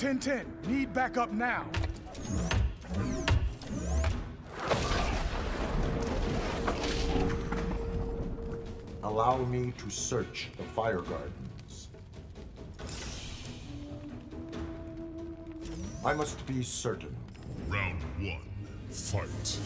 1010, need backup now. Allow me to search the fire gardens. I must be certain. Round one, fight.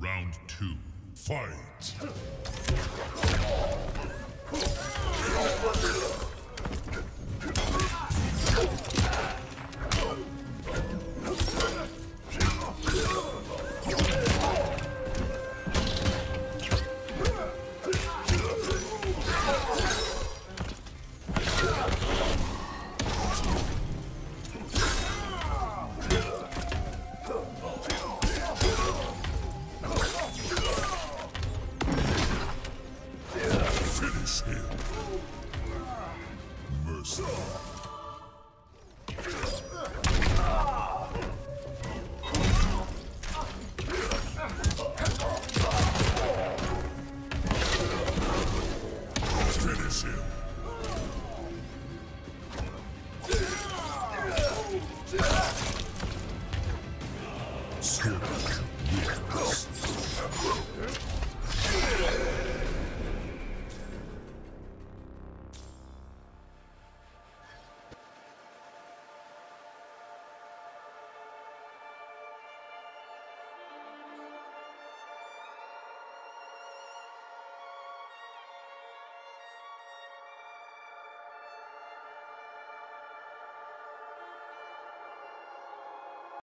Round two, fight. this. Finish him. Skip.